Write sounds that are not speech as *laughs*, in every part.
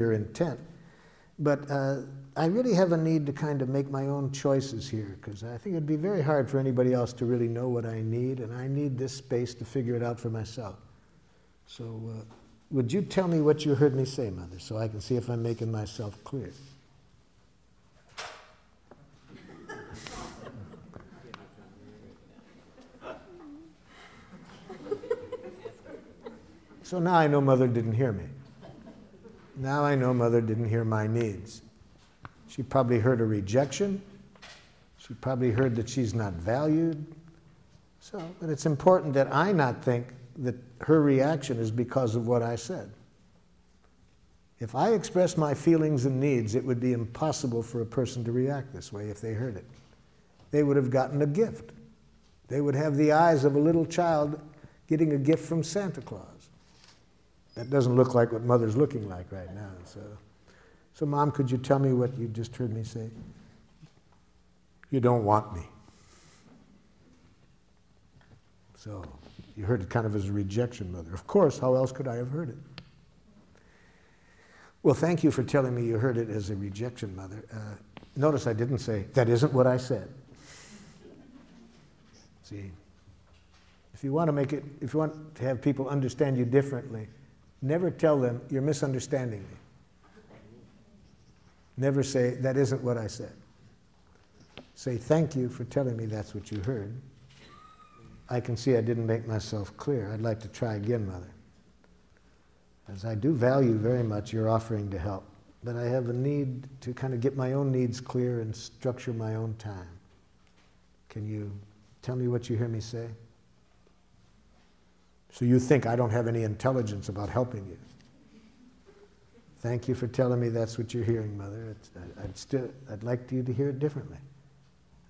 your intent. But uh, I really have a need to kind of make my own choices here because I think it'd be very hard for anybody else to really know what I need, and I need this space to figure it out for myself. So, uh, would you tell me what you heard me say, Mother, so I can see if I'm making myself clear? *laughs* So now I know Mother didn't hear me. Now I know Mother didn't hear my needs. She probably heard a rejection. She probably heard that she's not valued. So, but it's important that I not think that her reaction is because of what I said. If I express my feelings and needs, it would be impossible for a person to react this way if they heard it. They would have gotten a gift. They would have the eyes of a little child getting a gift from Santa Claus. That doesn't look like what mother's looking like right now. So, so mom, could you tell me what you just heard me say? You don't want me. So you heard it kind of as a rejection, mother. Of course, how else could I have heard it? Well, thank you for telling me you heard it as a rejection, mother. Uh, notice I didn't say, that isn't what I said. See, if you want to make it, if you want to have people understand you differently, Never tell them, you're misunderstanding me. Never say, that isn't what I said. Say, thank you for telling me that's what you heard. I can see I didn't make myself clear. I'd like to try again, Mother. As I do value very much your offering to help, but I have a need to kind of get my own needs clear and structure my own time. Can you tell me what you hear me say? So you think I don't have any intelligence about helping you. Thank you for telling me that's what you're hearing, Mother. I'd, still, I'd like you to hear it differently.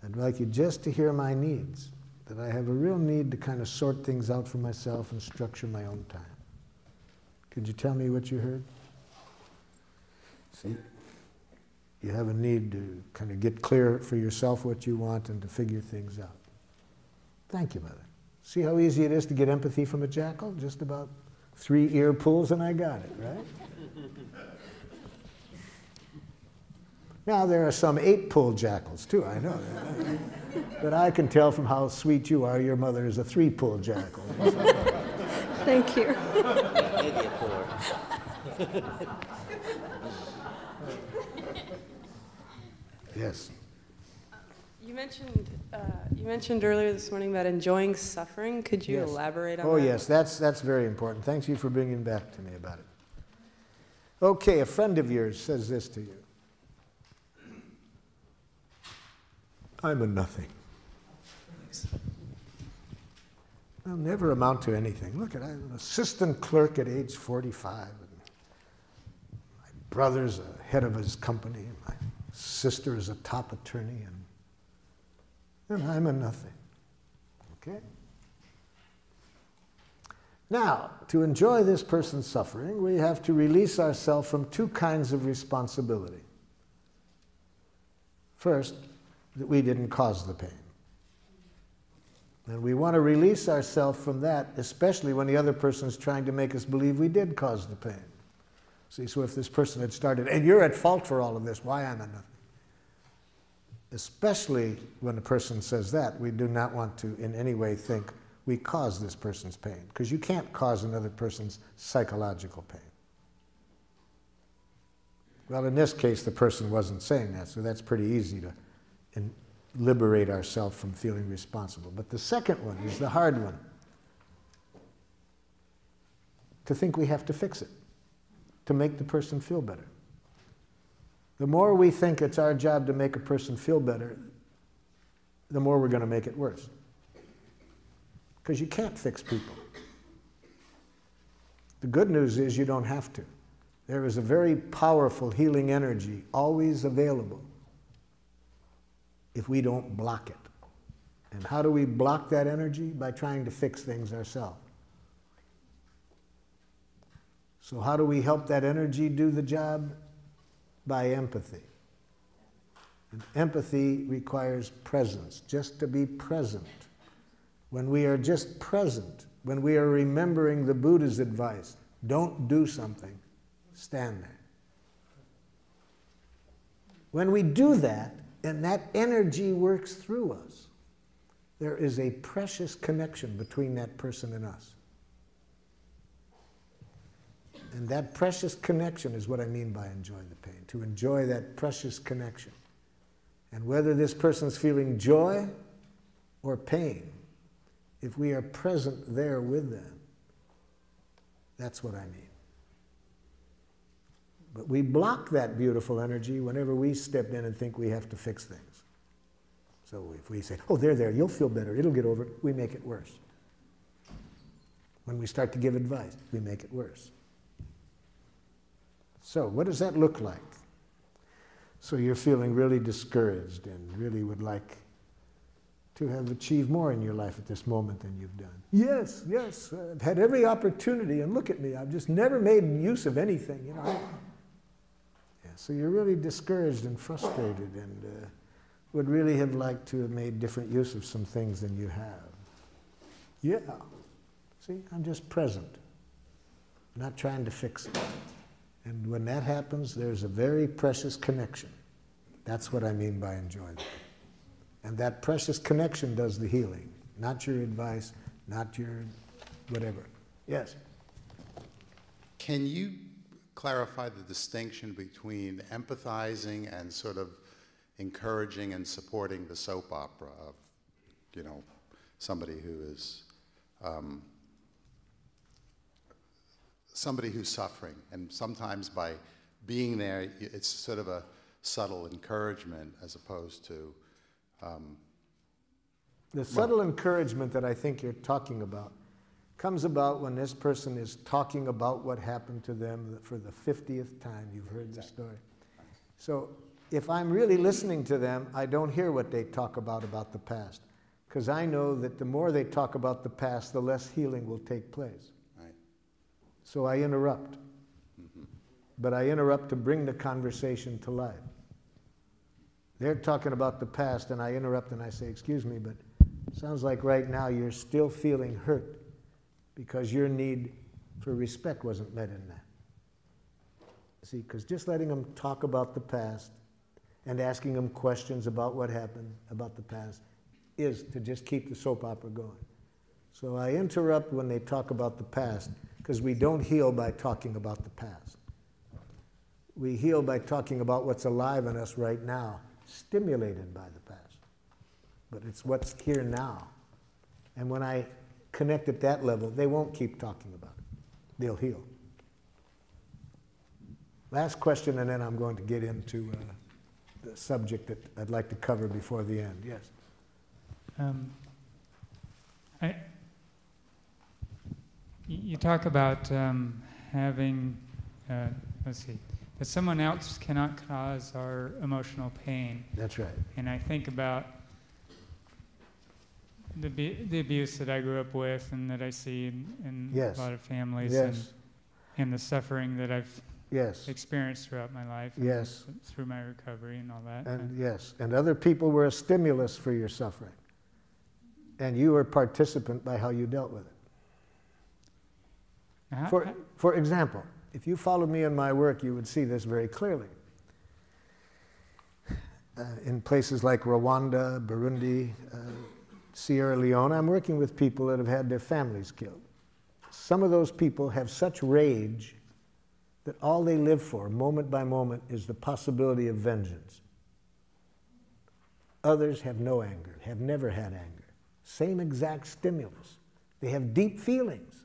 I'd like you just to hear my needs, that I have a real need to kind of sort things out for myself and structure my own time. Could you tell me what you heard? See, you have a need to kind of get clear for yourself what you want and to figure things out. Thank you, Mother. See how easy it is to get empathy from a jackal? Just about three ear pulls and I got it, right? now, there are some eight pull jackals too, I know that. but I can tell from how sweet you are, your mother is a three pull jackal. Thank you. Maybe a four. yes. You mentioned uh, you mentioned earlier this morning about enjoying suffering. Could you Yes. elaborate on Oh, that? Oh, yes, that's, that's very important. Thanks you for bringing back to me about it. Okay, a friend of yours says this to you I'm a nothing. I'll never amount to anything. Look at I'm an assistant clerk at age 45. And my brother's a head of his company. And my sister is a top attorney. And and I'm a nothing. Okay? Now, to enjoy this person's suffering, we have to release ourselves from two kinds of responsibility. First, that we didn't cause the pain. And we want to release ourselves from that, especially when the other person is trying to make us believe we did cause the pain. See, so if this person had started, and you're at fault for all of this, why am I nothing? Especially when a person says that, we do not want to in any way think we cause this person's pain, because you can't cause another person's psychological pain. Well, in this case, the person wasn't saying that, so that's pretty easy to liberate ourselves from feeling responsible. But the second one is the hard one to think we have to fix it, to make the person feel better. The more we think it's our job to make a person feel better, the more we're going to make it worse. Because you can't fix people. The good news is you don't have to. There is a very powerful healing energy always available if we don't block it. And how do we block that energy? By trying to fix things ourselves. So, how do we help that energy do the job? By empathy. And empathy requires presence, just to be present. When we are just present, when we are remembering the Buddha's advice, don't do something, stand there. When we do that, and that energy works through us, there is a precious connection between that person and us. And that precious connection is what I mean by enjoy the pain, to enjoy that precious connection. And whether this person's feeling joy or pain, if we are present there with them, that's what I mean. But we block that beautiful energy whenever we step in and think we have to fix things. So if we say, oh, they're there, you'll feel better, it'll get over it, we make it worse. When we start to give advice, we make it worse. So, what does that look like? So, you're feeling really discouraged and really would like to have achieved more in your life at this moment than you've done. Yes, yes, I've had every opportunity, and look at me, I've just never made use of anything, you know. Yeah, so, you're really discouraged and frustrated and uh, would really have liked to have made different use of some things than you have. Yeah. See, I'm just present, not trying to fix it. And when that happens, there's a very precious connection. That's what I mean by enjoyment. And that precious connection does the healing, not your advice, not your whatever. Yes? Can you clarify the distinction between empathizing and sort of encouraging and supporting the soap opera of, you know, somebody who is um, somebody who's suffering, and sometimes by being there, it's sort of a subtle encouragement as opposed to. Um, the subtle encouragement that I think you're talking about comes about when this person is talking about what happened to them for the 50th time you've heard the story. So if I'm really listening to them, I don't hear what they talk about about the past because I know that the more they talk about the past, the less healing will take place. So I interrupt. But I interrupt to bring the conversation to life. They're talking about the past, and I interrupt and I say, Excuse me, but sounds like right now you're still feeling hurt because your need for respect wasn't met in that. See, because just letting them talk about the past and asking them questions about what happened about the past is to just keep the soap opera going. So I interrupt when they talk about the past because we don't heal by talking about the past. We heal by talking about what's alive in us right now, stimulated by the past. But it's what's here now. And when I connect at that level, they won't keep talking about it. They'll heal. Last question, and then I'm going to get into uh, the subject that I'd like to cover before the end. Yes. Um, I, you talk about um, having, uh, let's see, that someone else cannot cause our emotional pain. That's right. And I think about the, the abuse that I grew up with and that I see in, in yes. a lot of families yes. and, and the suffering that I've yes. experienced throughout my life. Yes. Through my recovery and all that. And, and yes, and other people were a stimulus for your suffering. And you were a participant by how you dealt with it. How, for, for example, if you followed me in my work, you would see this very clearly. Uh, in places like Rwanda, Burundi, uh, Sierra Leone, I'm working with people that have had their families killed. Some of those people have such rage that all they live for, moment by moment, is the possibility of vengeance. Others have no anger, have never had anger. Same exact stimulus. They have deep feelings.